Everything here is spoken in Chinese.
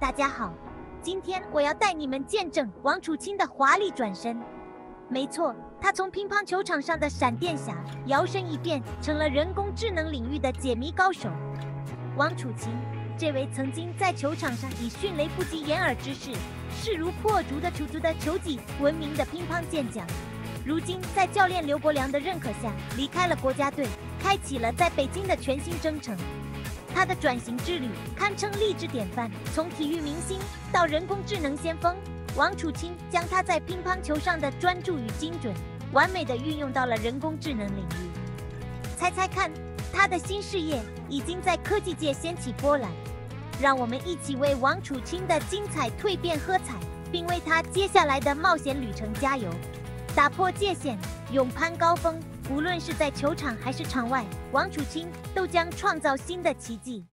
大家好，今天我要带你们见证王楚钦的华丽转身。没错，他从乒乓球场上的闪电侠摇身一变成了人工智能领域的解谜高手。王楚钦，这位曾经在球场上以迅雷不及掩耳之势势如破竹的楚竹的球技闻名的乒乓健将，如今在教练刘国梁的认可下离开了国家队，开启了在北京的全新征程。他的转型之旅堪称励志典范，从体育明星到人工智能先锋，王楚钦将他在乒乓球上的专注与精准，完美的运用到了人工智能领域。猜猜看，他的新事业已经在科技界掀起波澜。让我们一起为王楚钦的精彩蜕变喝彩，并为他接下来的冒险旅程加油！打破界限，勇攀高峰。无论是在球场还是场外，王楚钦都将创造新的奇迹。